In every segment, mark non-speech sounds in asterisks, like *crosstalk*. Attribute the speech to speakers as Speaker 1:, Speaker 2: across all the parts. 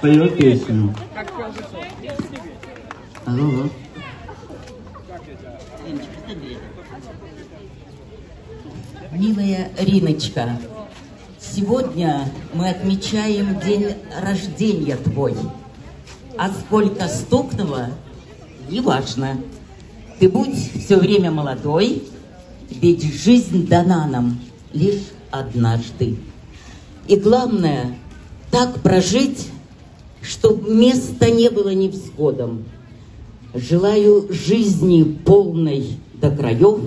Speaker 1: споет песню. Алло, алло.
Speaker 2: Милая Риночка, сегодня мы отмечаем день рождения твой. А сколько стукнуло, неважно. Ты будь все время молодой, ведь жизнь дана нам лишь однажды. И главное, так прожить, чтоб места не было невзгодом. Желаю жизни полной до краев,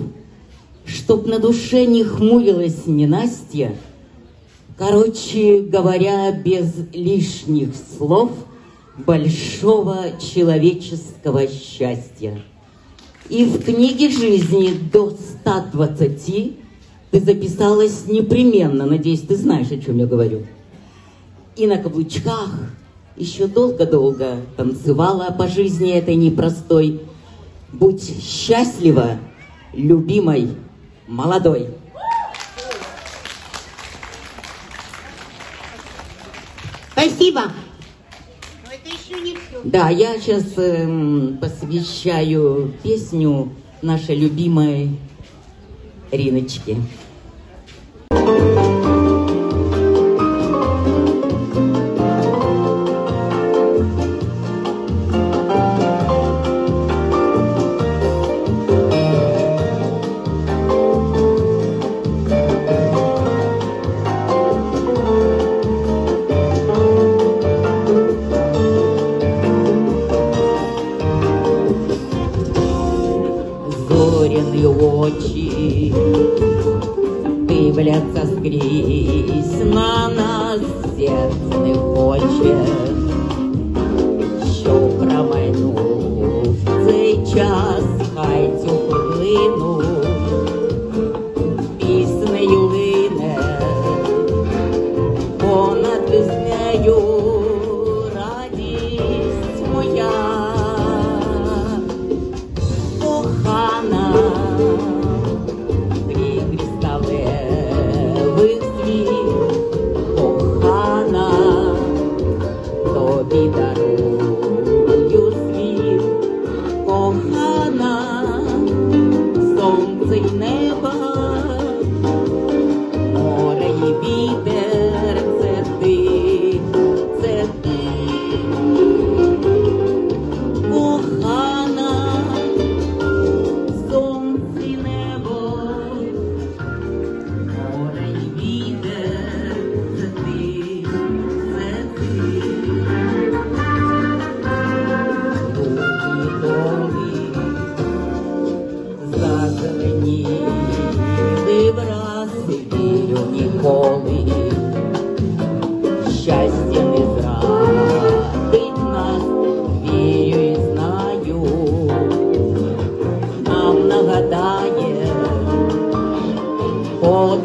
Speaker 2: Чтоб на душе не хмурилась ненастья, Короче говоря, без лишних слов Большого человеческого счастья. И в книге жизни до 120 ты записалась непременно. Надеюсь, ты знаешь, о чем я говорю. И на каблучках еще долго-долго танцевала по жизни этой непростой. Будь счастлива, любимой, молодой.
Speaker 3: Спасибо. Но это еще не все.
Speaker 2: Да, я сейчас эм, посвящаю песню нашей любимой Риночке.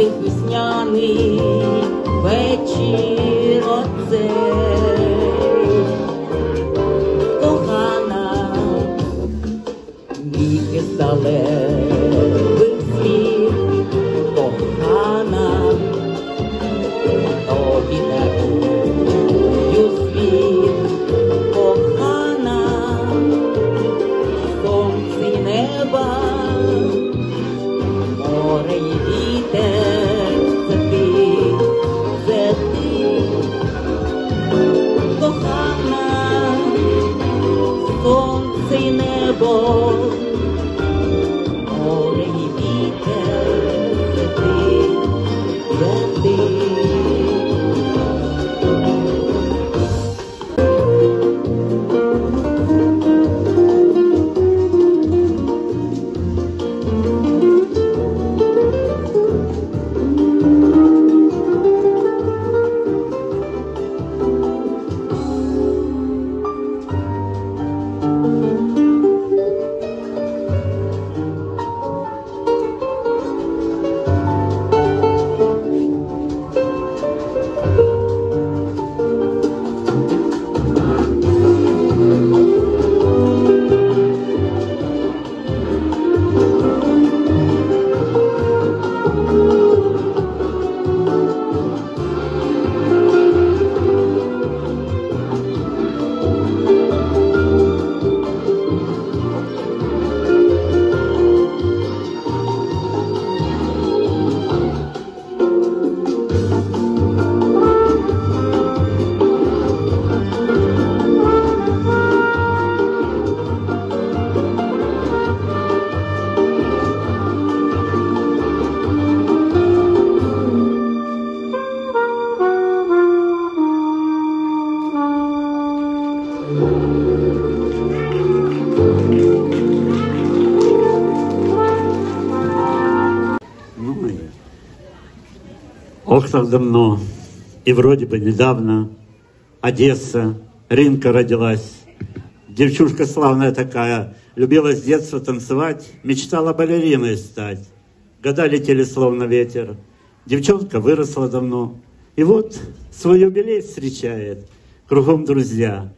Speaker 2: Весняний вечір оцей.
Speaker 1: 过。Так давно, и вроде бы недавно Одесса, Ринка родилась. Девчушка славная такая, любила с детства танцевать, мечтала балериной стать. Года летели словно ветер, девчонка выросла давно. И вот свой юбилей встречает, кругом друзья.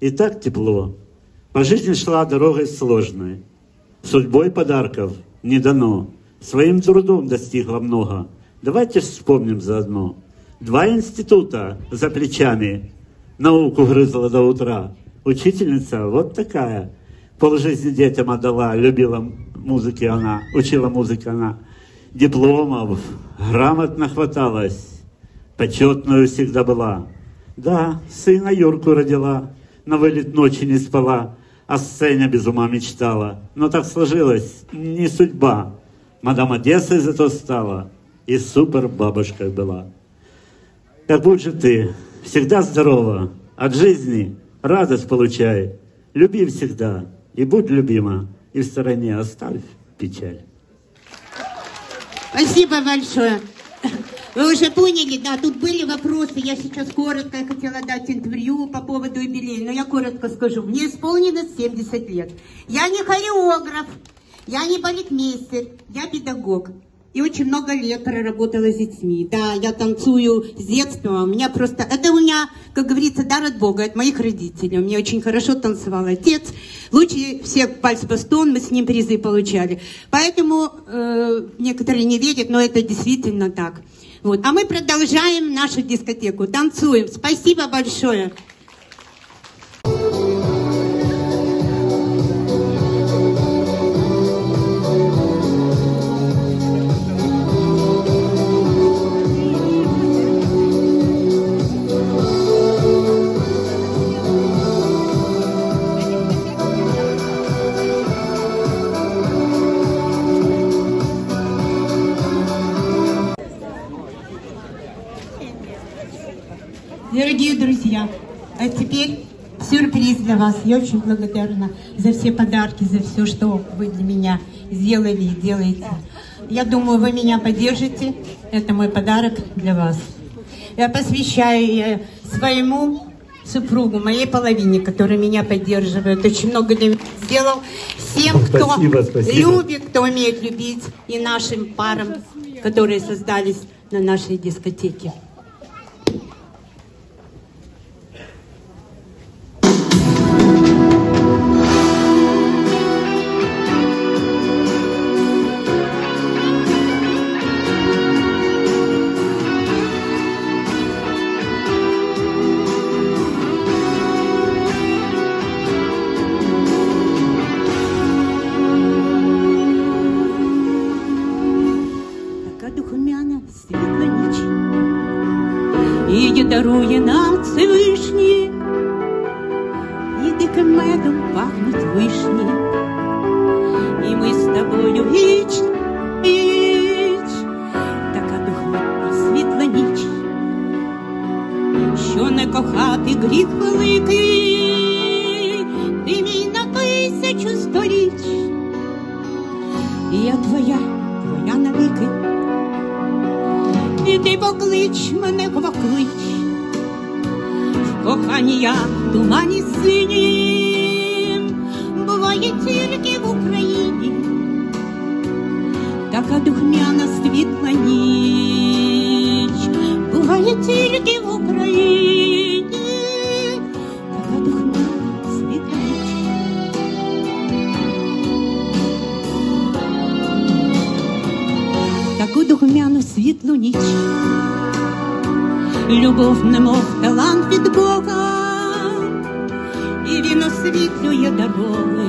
Speaker 1: И так тепло. По жизни шла дорогой сложной. Судьбой подарков не дано. Своим трудом достигла много. Давайте вспомним заодно. Два института за плечами. Науку грызла до утра. Учительница вот такая. Полжизни детям отдала. Любила музыки она. Учила музыке она. Дипломов. Грамотно хваталась. Почетную всегда была. Да, сына Юрку родила. На вылет ночи не спала. О сцене без ума мечтала. Но так сложилось. Не судьба. Мадам Одесса зато стала. И супер бабушкой была. Так же ты всегда здорова. От жизни радость получай. Люби всегда. И будь любима. И в стороне оставь печаль.
Speaker 3: Спасибо большое. Вы уже поняли, да, тут были вопросы. Я сейчас коротко хотела дать интервью по поводу юбилея, но я коротко скажу. Мне исполнилось 70 лет. Я не хореограф, я не балетмейстер, я педагог. И очень много лет проработала с детьми. Да, я танцую с детства. У меня просто... Это у меня, как говорится, дар от Бога, от моих родителей. У меня очень хорошо танцевал отец. Лучше всех пальц бастон, мы с ним призы получали. Поэтому э, некоторые не верят, но это действительно так. Вот. А мы продолжаем нашу дискотеку. Танцуем. Спасибо большое. А теперь сюрприз для вас. Я очень благодарна за все подарки, за все, что вы для меня сделали и делаете. Я думаю, вы меня поддержите. Это мой подарок для вас. Я посвящаю своему супругу, моей половине, который меня поддерживает. Очень много для меня сделал. Всем, кто
Speaker 1: Спасибо, спасибо.
Speaker 3: любит, кто умеет любить, и нашим парам, которые создались на нашей дискотеке. І я твоя, твоя навіки. І ти поклич мене поклич, в коханні я тумані синім, буває тільки в Україні, така духмяна світла ніч, буває тільки духмяну світлу ніч. Любов, немов талант від Бога, і він освітлює дороги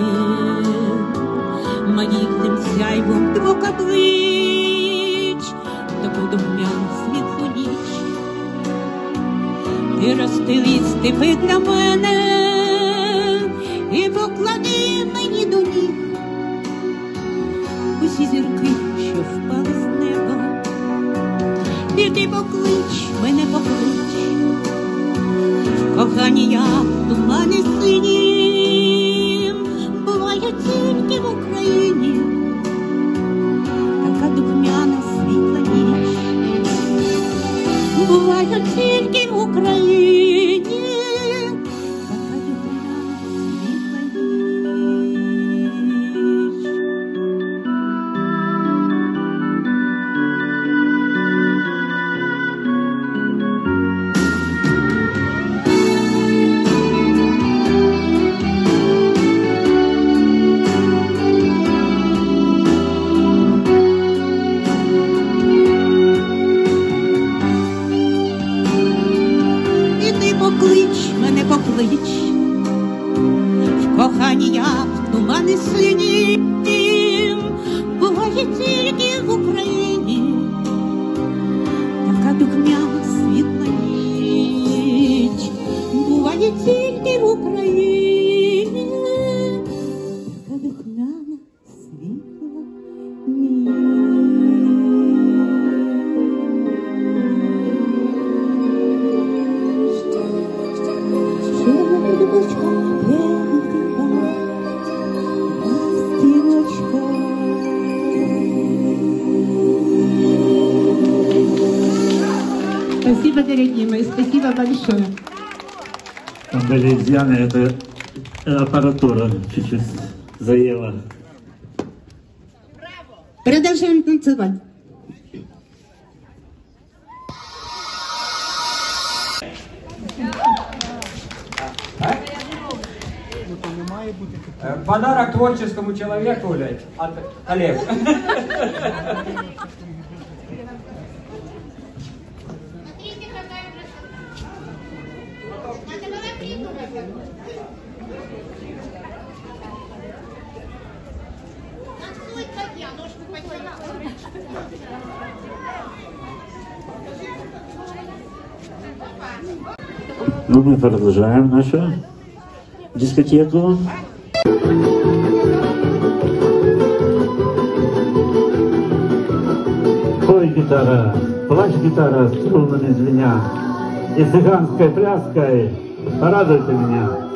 Speaker 3: магітним сяйвом двох облич, таку духмяну світлу ніч. Ти розстелі степи для мене і поклади мені до ніг усі зірки, що впали поклич, мене поклич, в кохані я тумані синім буває тільки в Україні, така духмяна світла ніч. Буває тільки тумани слінім, буває тільки в Україні, така духмяна світла ніч, буває тільки в Україні, Большое.
Speaker 1: Там были изъяны, это э, аппаратура чуть-чуть заела.
Speaker 3: Продолжаем танцевать.
Speaker 4: Э, Подарок творческому человеку, блядь, от Олег. *laughs*
Speaker 1: Ну, мы продолжаем нашу дискотеку. Пой, гитара, плачь, гитара, струнами звеня, и цыганской пляской порадуй ты меня.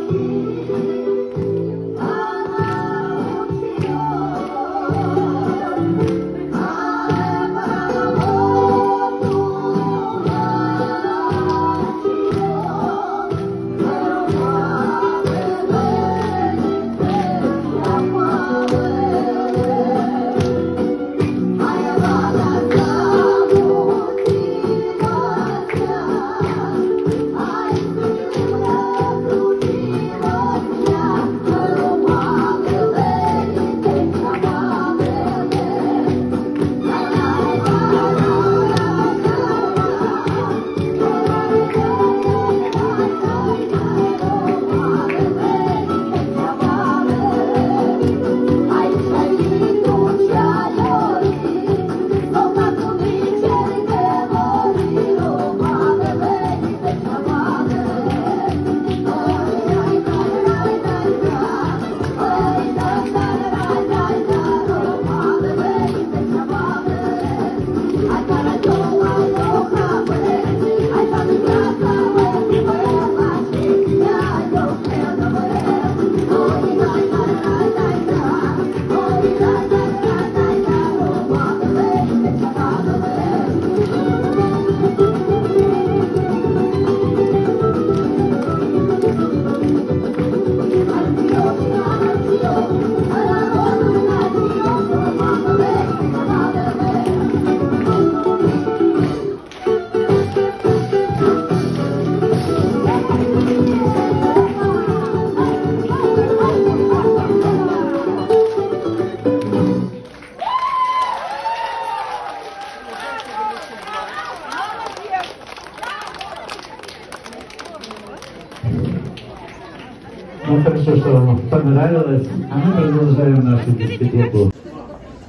Speaker 1: Понравилось, а мы продолжаем нашу дискотеку.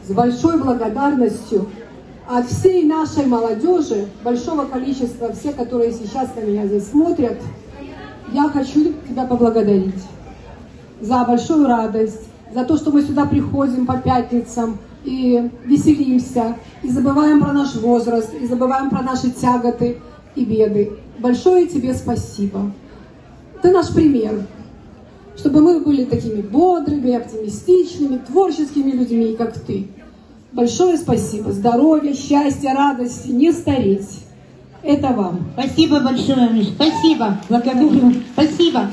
Speaker 5: с большой благодарностью от всей нашей молодежи, большого количества, все, которые сейчас на меня здесь смотрят, я хочу тебя поблагодарить за большую радость, за то, что мы сюда приходим по пятницам и веселимся, и забываем про наш возраст, и забываем про наши тяготы и беды. Большое тебе спасибо. Ты наш пример. Чтобы мы были такими бодрыми, оптимистичными, творческими людьми, как ты. Большое спасибо. Здоровья, счастья, радости, не стареть. Это вам.
Speaker 3: Спасибо большое, Миш. Спасибо. Благодарю. Спасибо.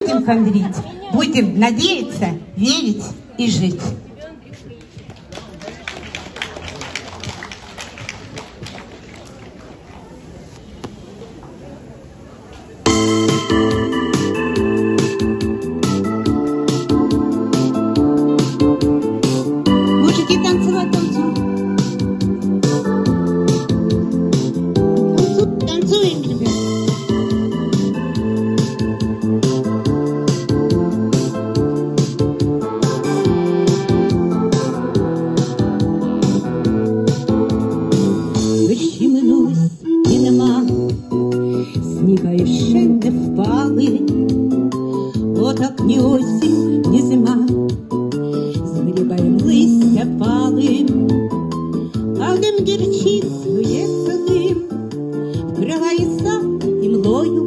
Speaker 3: Будем хандрить, будем надеяться, верить и жить. Сніга іще не впали, отак ні осінь, ні зима, згрібаєм листя палим, а дим гірчить снується ним, вкривається імлою,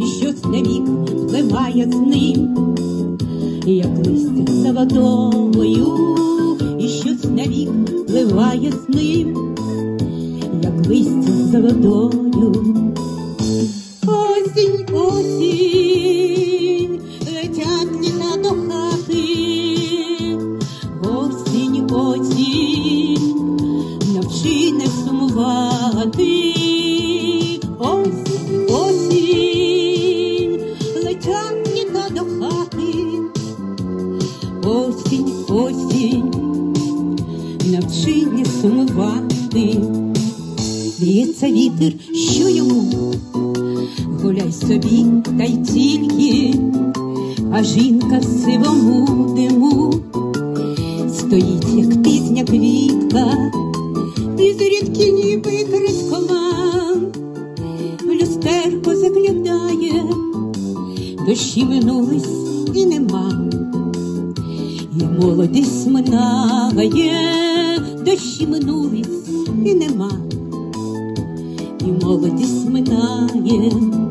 Speaker 3: і щось навік впливає з ним, як листя за водою, і щось навік впливає з ним. Як листя за водою. Віється вітер, що йому? Гуляй собі, та й тільки, а жінка в сивому диму стоїть, як пізня квітка, і зрідки ніби крадькома в люстерко заглядає, дощі минулись і нема, і молодість минає, дощі минулись і нема молодість минає.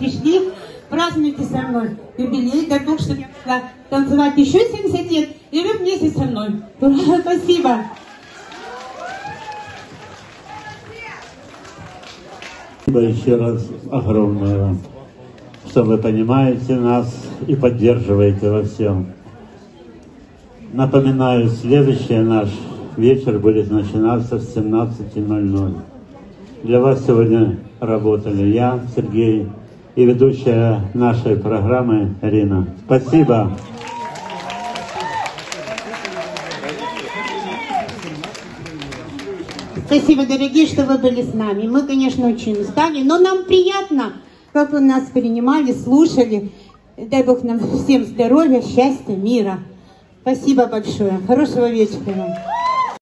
Speaker 3: Пришли. Празднуйте со мной юбилей. Бог, чтобы танцевать еще 70 лет, и вы вместе со мной. Спасибо.
Speaker 1: Спасибо еще раз огромное вам, что вы понимаете нас и поддерживаете во всем. Напоминаю, следующий наш вечер будет начинаться в 17.00. Для вас сегодня работали я, Сергей, и ведущая нашей программы Рина. Спасибо.
Speaker 3: Спасибо, дорогие, что вы были с нами. Мы, конечно, очень устали, но нам приятно, как вы нас принимали, слушали. Дай Бог нам всем здоровья, счастья, мира. Спасибо большое. Хорошего вечера вам.